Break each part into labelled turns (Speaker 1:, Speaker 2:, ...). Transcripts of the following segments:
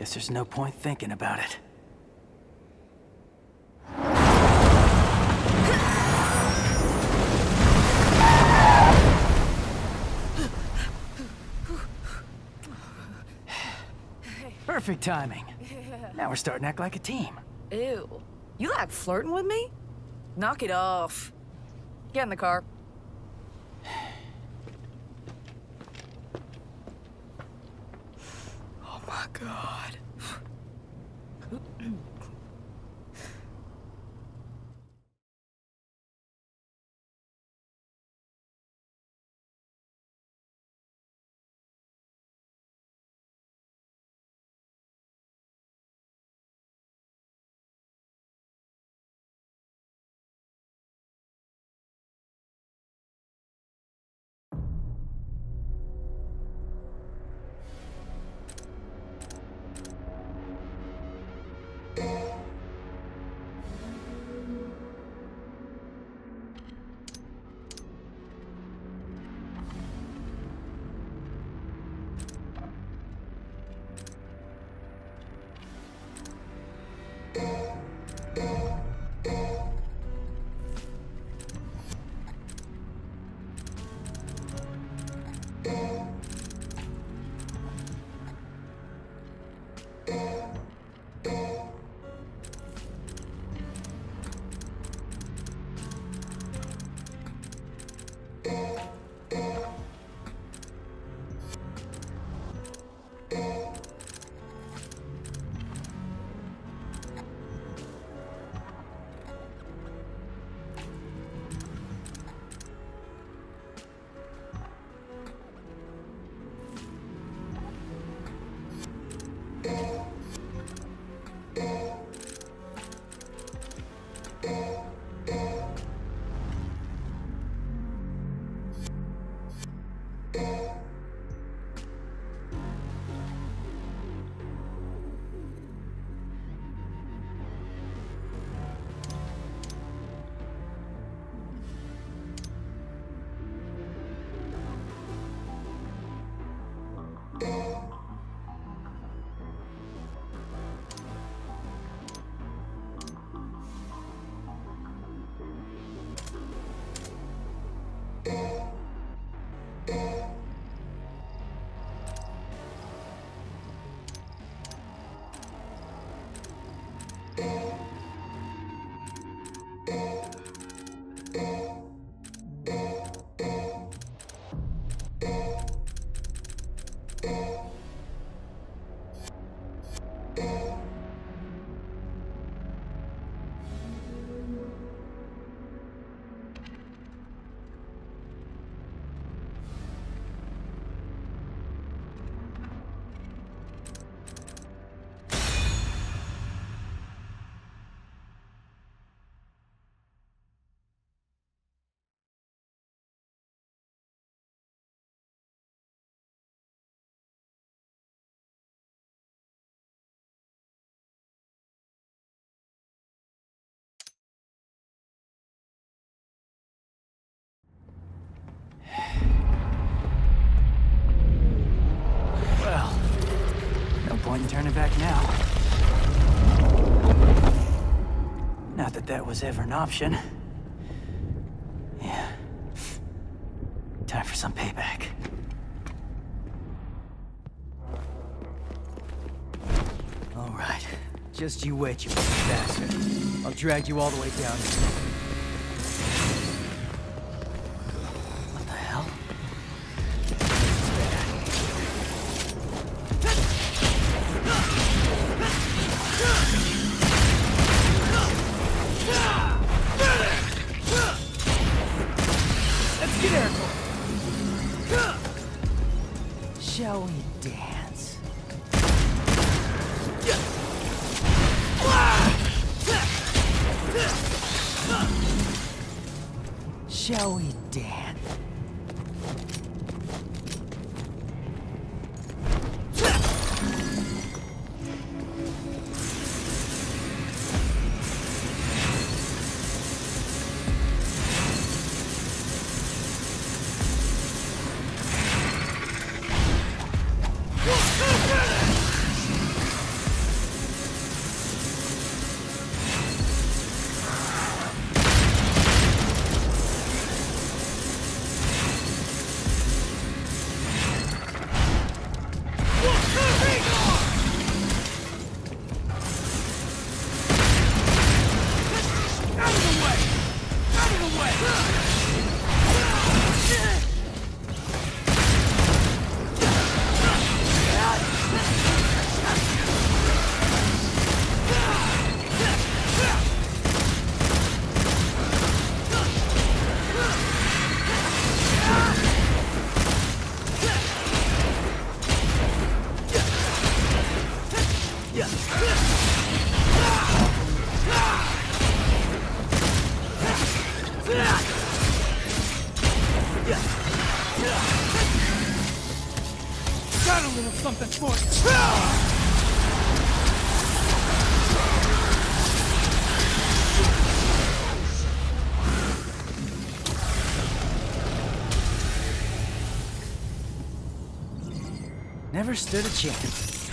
Speaker 1: Guess there's no point thinking about it. Perfect timing. Now we're starting to act like a team.
Speaker 2: Ew. You like flirting with me? Knock it off. Get in the car. Oh my god.
Speaker 1: Turning back now. Not that that was ever an option. Yeah. Time for some payback. All right. Just you wait, you bastard. I'll drag you all the way down. Shall we dance? Never stood a chance.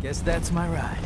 Speaker 1: Guess that's my ride.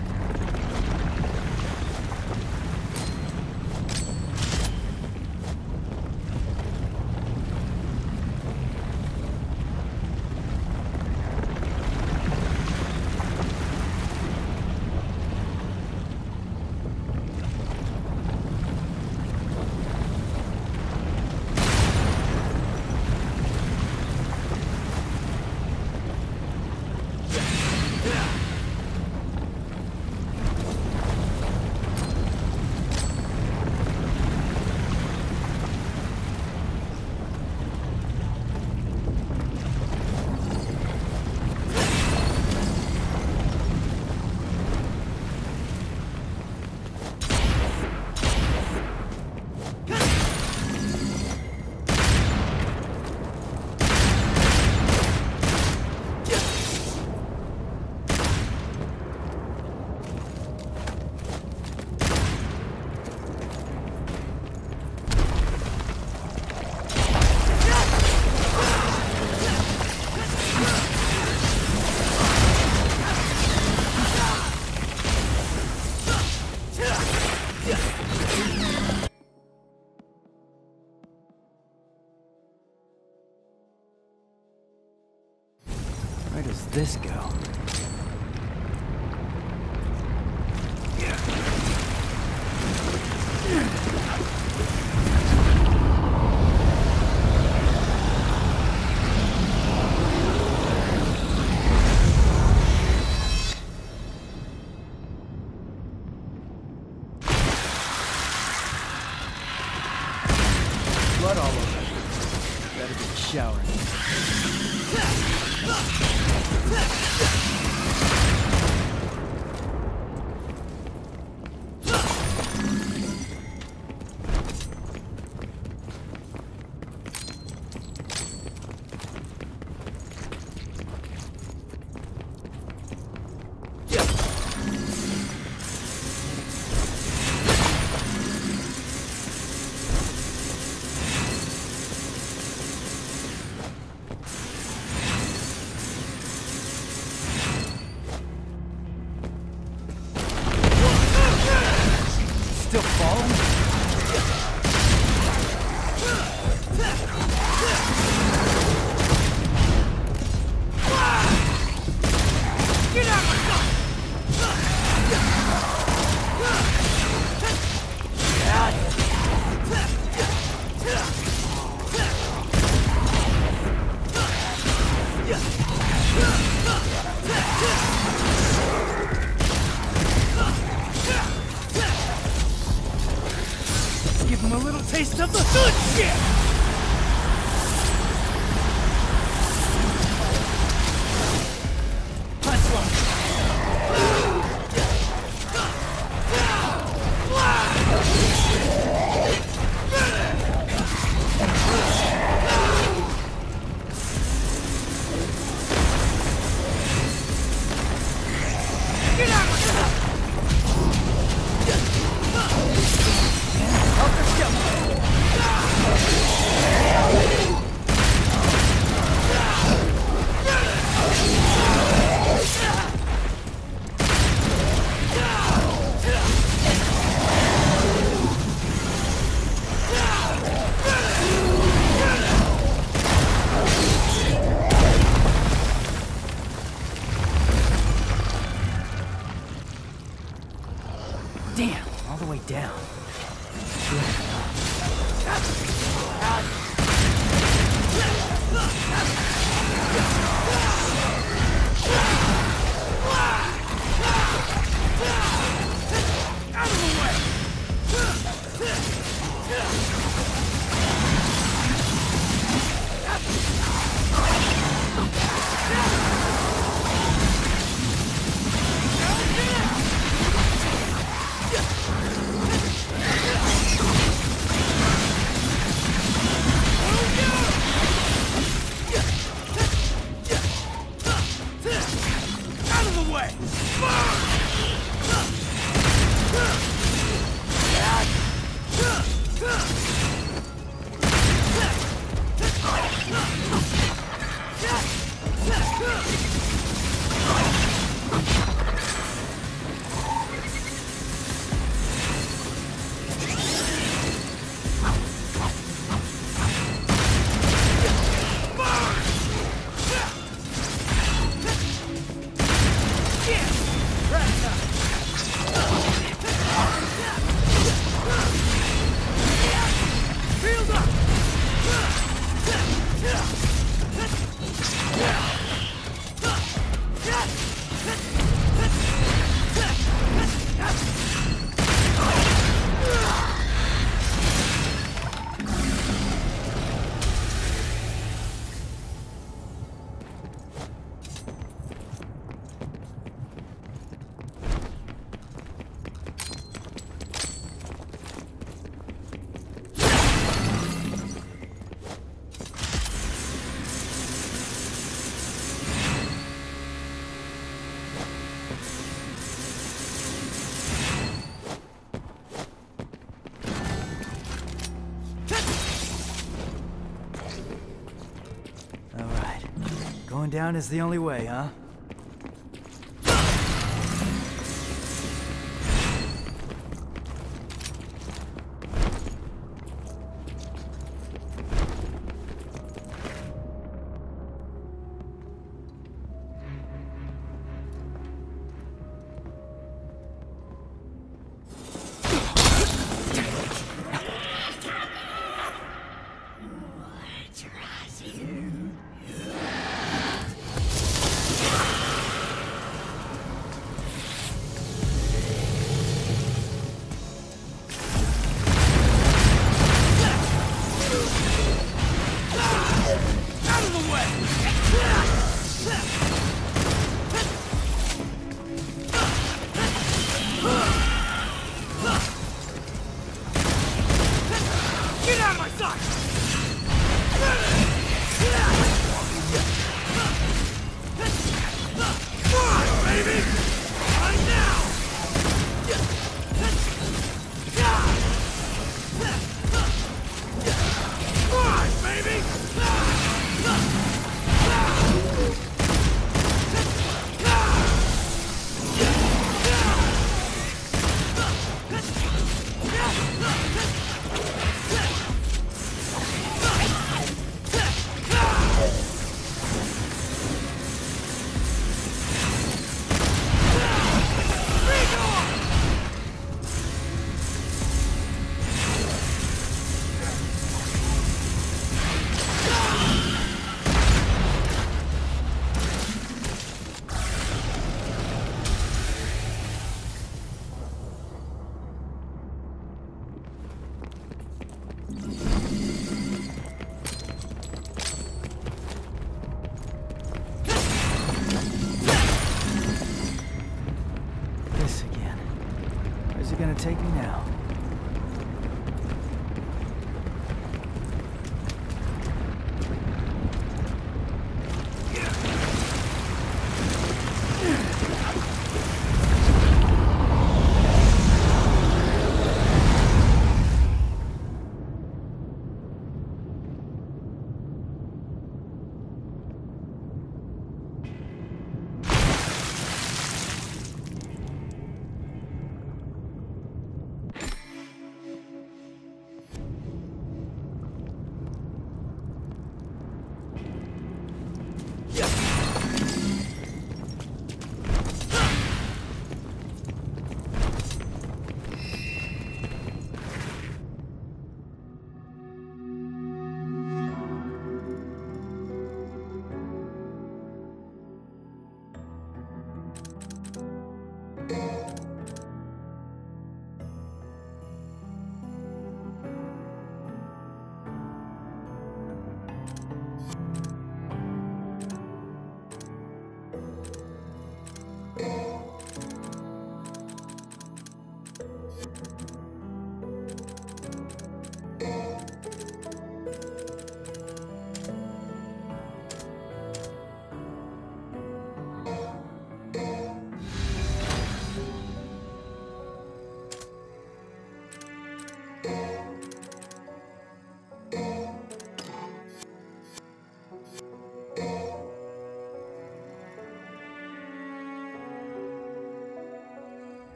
Speaker 1: Down is the only way, huh?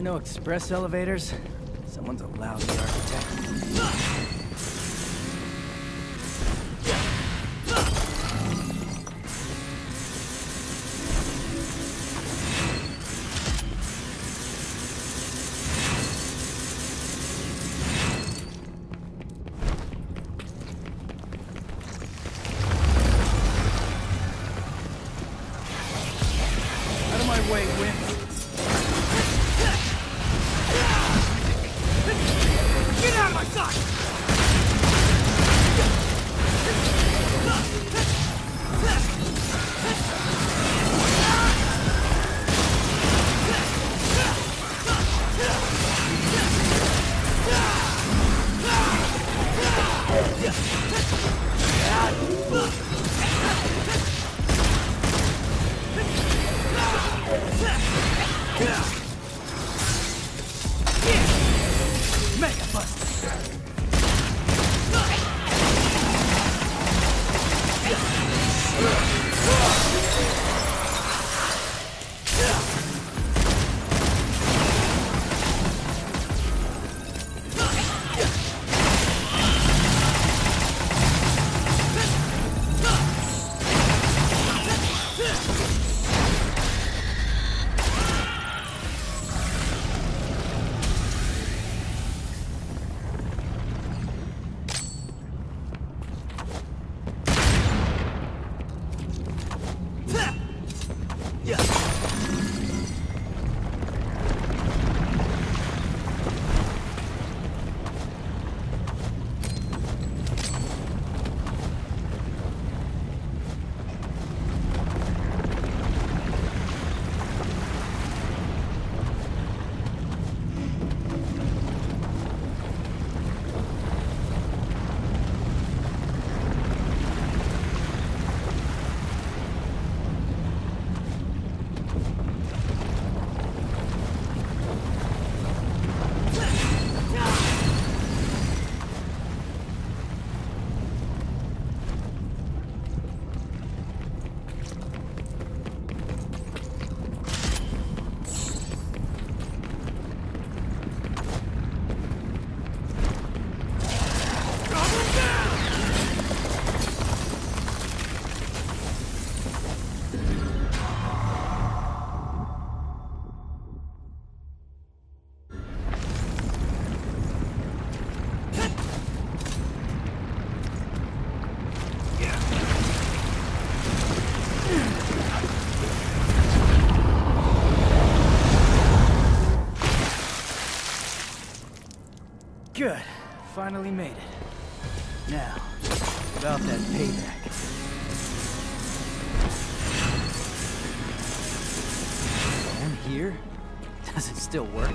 Speaker 1: There no express elevators. Someone's a lousy architect. Good. Finally made it. Now, about that payback. And here? Does it still work?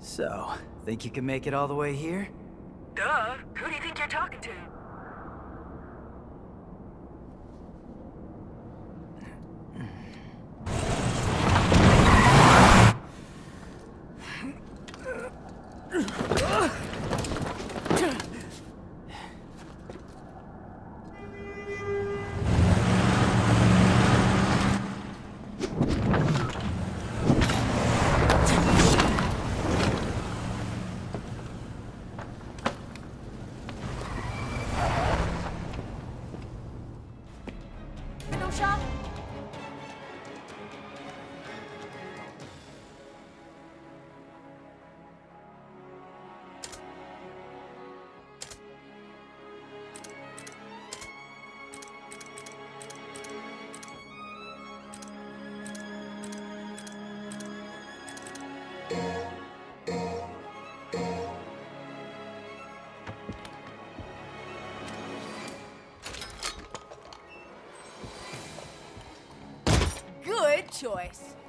Speaker 1: So, think you can make it all the way here?
Speaker 3: 杀 choice.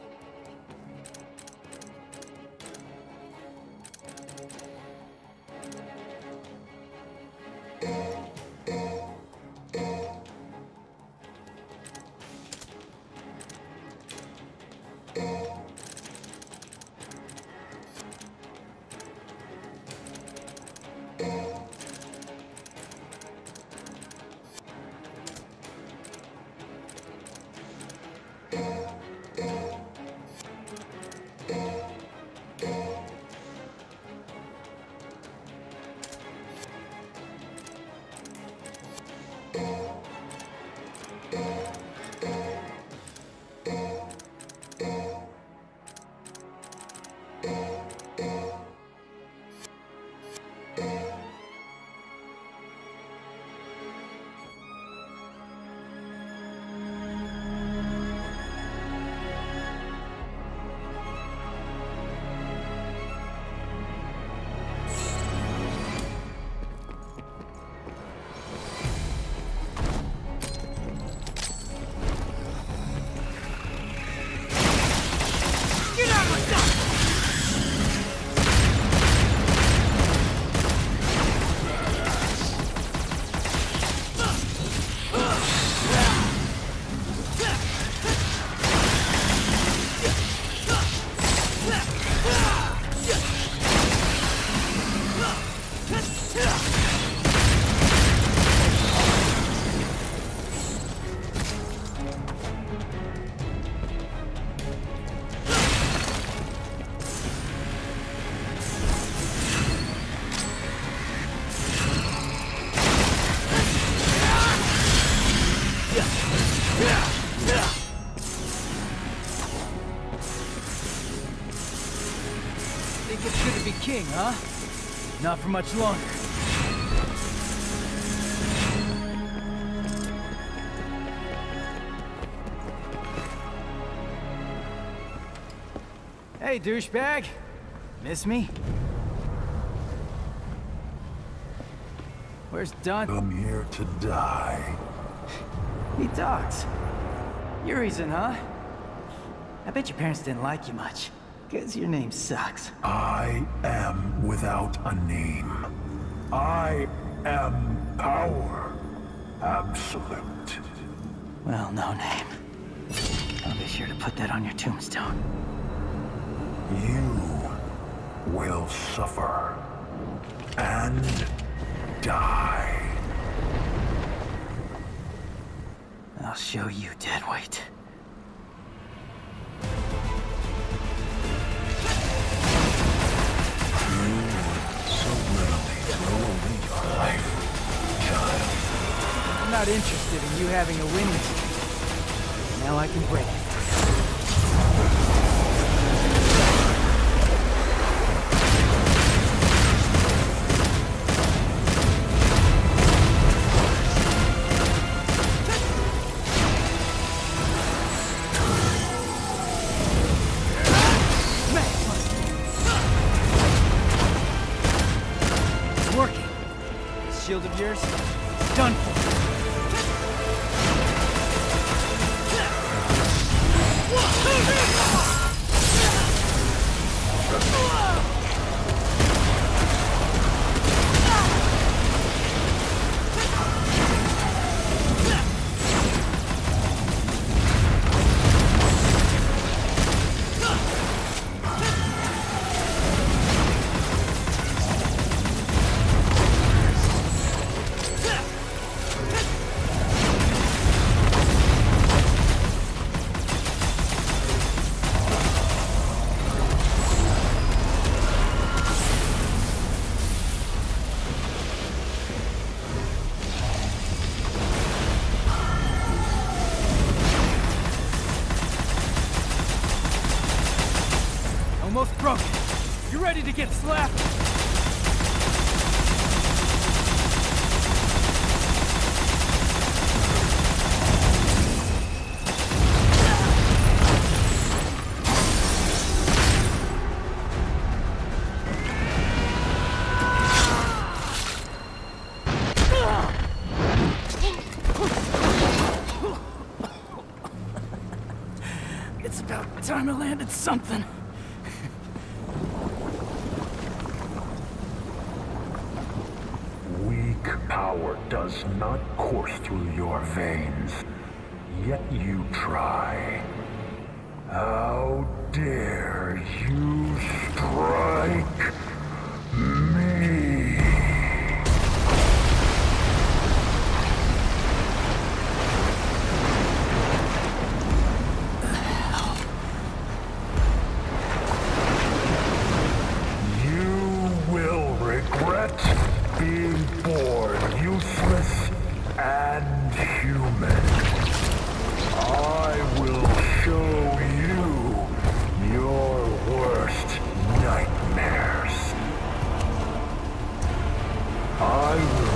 Speaker 1: For much longer. Hey, douchebag. Miss me? Where's Dante?
Speaker 4: I'm here to die.
Speaker 1: He talks. Urizen, huh? I bet your parents didn't like you much. Cause your name sucks.
Speaker 4: I am without a name. I am power. Absolute.
Speaker 1: Well, no name. I'll be sure to put that on your tombstone.
Speaker 4: You will suffer and die.
Speaker 1: I'll show you, deadweight.
Speaker 4: So
Speaker 1: not interested in you having a winning streak. Now I can break it.
Speaker 5: Landed something.
Speaker 4: Weak power does not course through your veins, yet you try. How dare you strike I will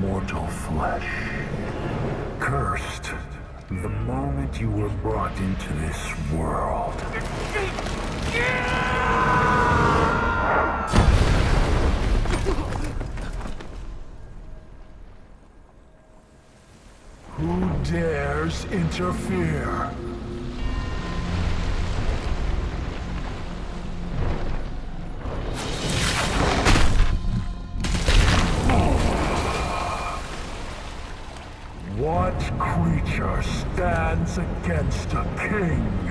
Speaker 4: Mortal flesh. Cursed the moment you were brought into this world. Who dares interfere?
Speaker 1: はい。